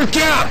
work out!